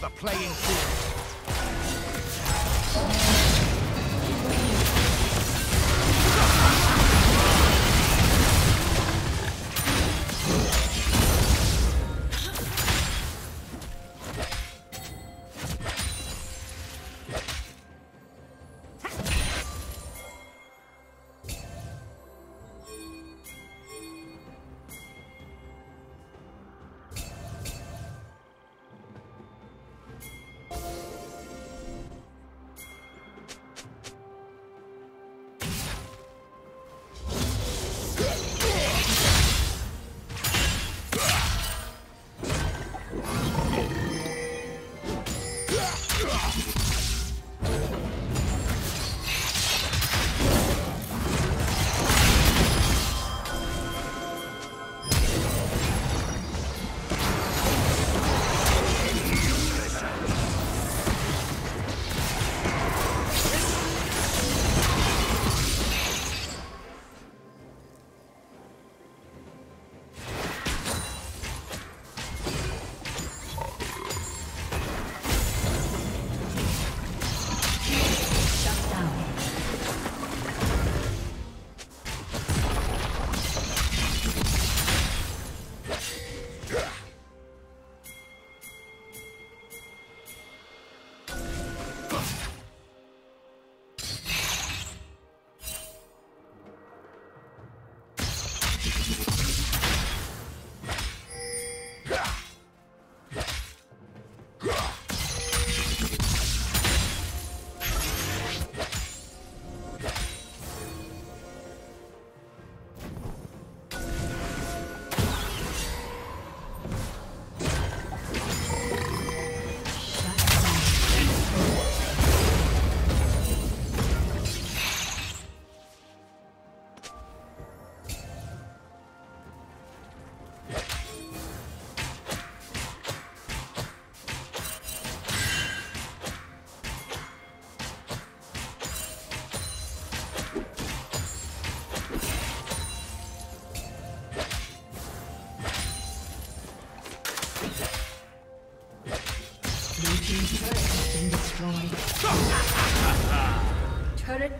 The playing field.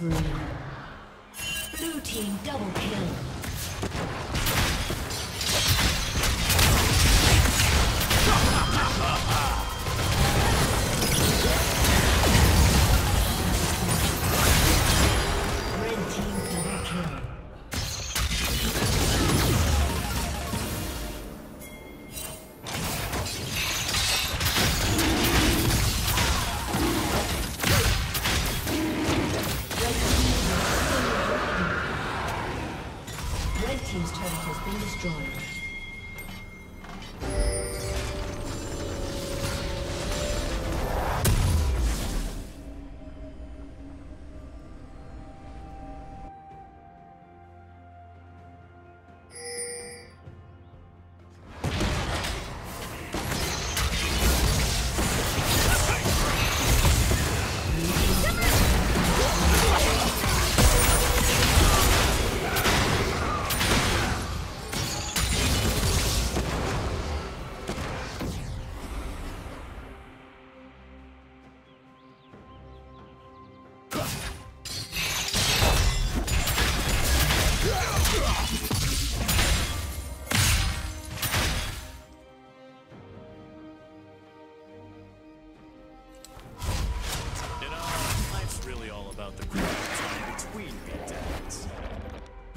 through.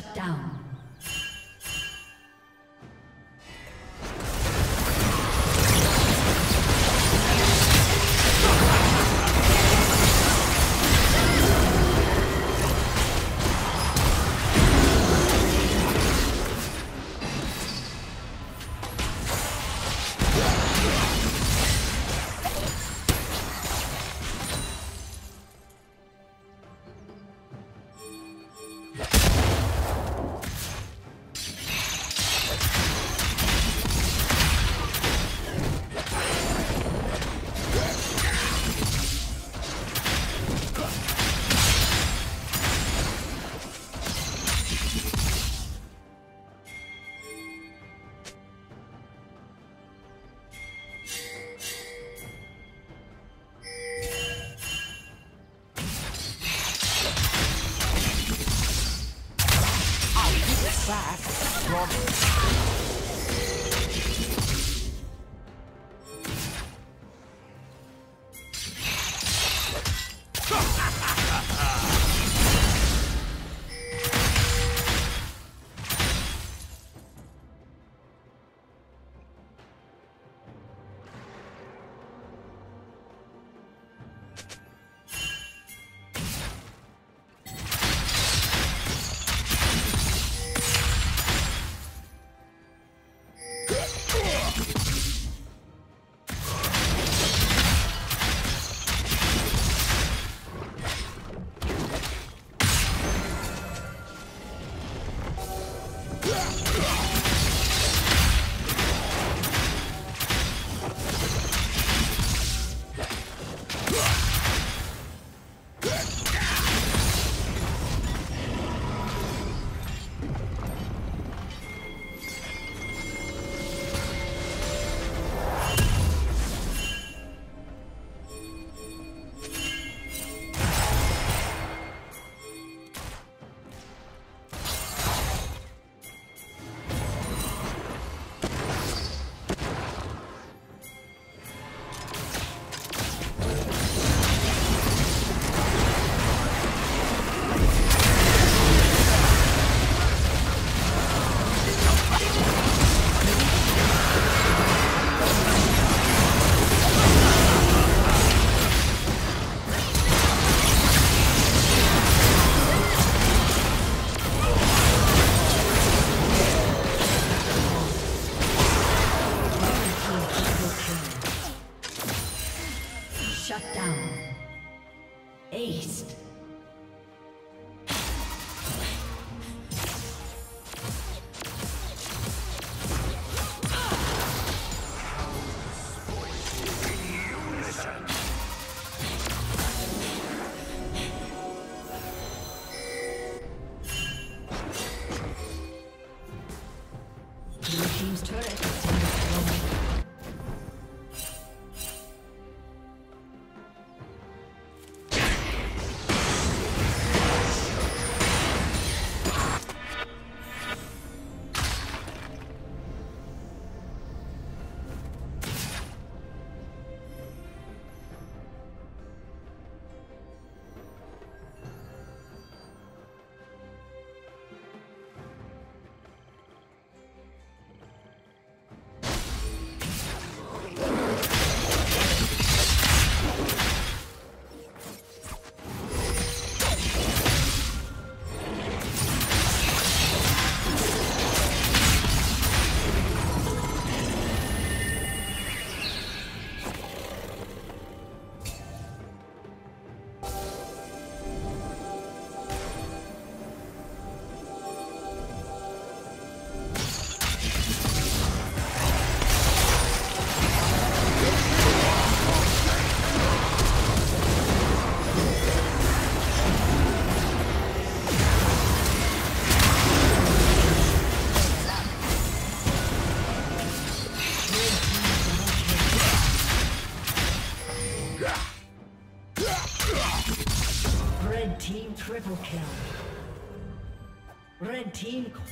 Shut down. Turret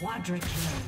quadra kill.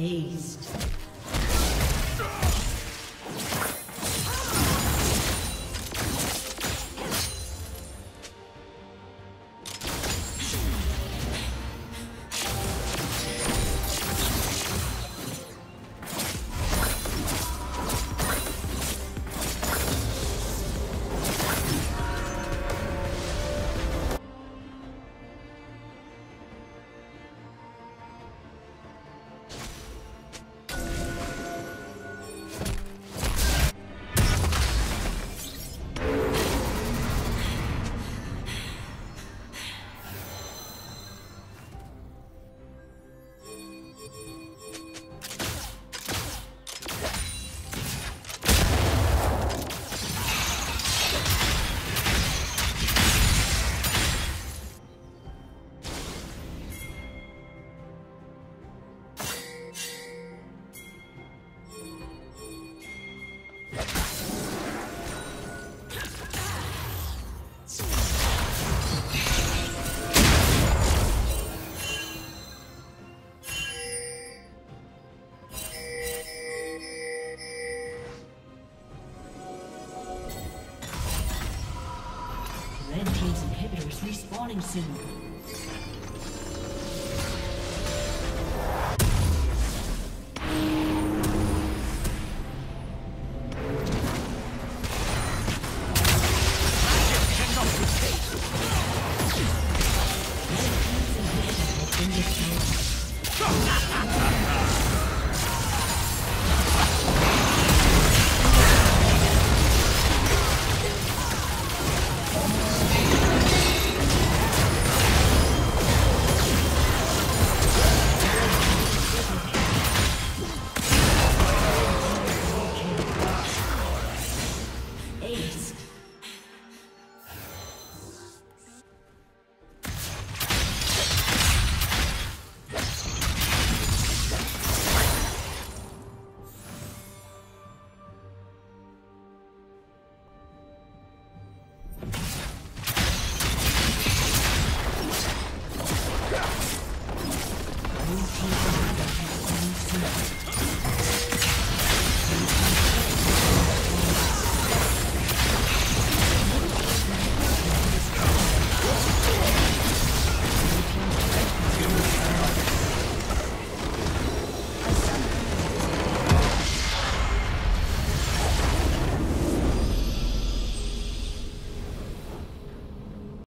Aced. Spawning soon.